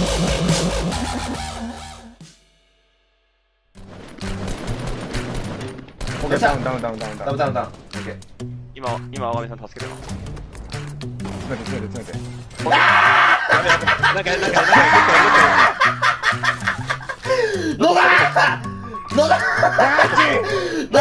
オッケーダウンダウンダウンダウンダウン。ダウンダウンオッケー。今今天海さん助けてます。詰めて詰めて詰めて。ああなんかなんかなんか野田野田野田野田野田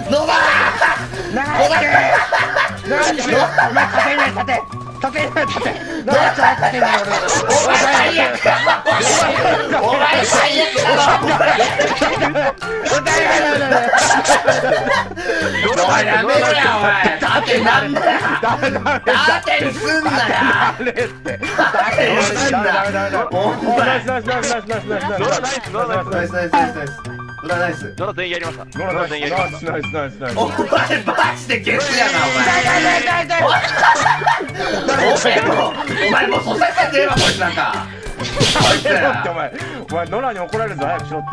野田野田野田野田野田野田野田野田野ないお前最悪だお前最悪だお前やめろやお前縦なんだよダメダメ縦にすんなよダメって縦にすんなダメダメダメお前ナイ裏ナイス。ノラ全員やりました。ノナラ全員やりましイスナイスナイスナイス。お前マジでゲスやなお前。お前もうお前もう蘇生さんでええわこいつなんか。こいつってお前お前ノラに怒られるぞ早くしろって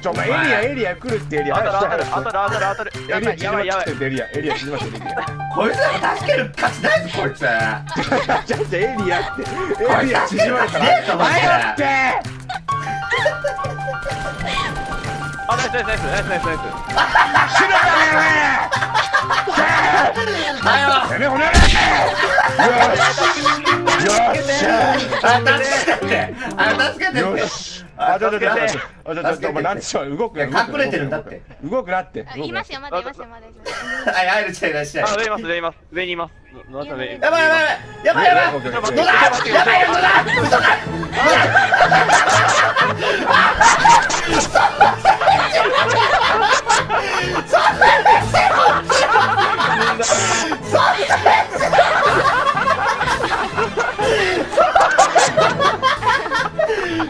ちょお前エリアエリア来るってエリアた当たる当たる当たる当たる当たるエリアやばいやばいやばいエリアエリア縮まってるエリアこいつらも助ける価値ないぞこいつじゃあじゃあエリアってエリア縮まるから早くってあナイスナイスナイスナイスナイス。ナイスはて。めえ骨折れよっしゃあ助けて。あ助けて。よしあちょちょちょちょちょちょちょお前なんちょ動くな動くな隠れて。るんだって。動くなって。いますよまだいますよまだいますはい入るちゃいらっしゃいあ上います上います上にいます野田さん上にやばいやばいやばいやばいやばいオッケーオッケー野田やばいよ野田野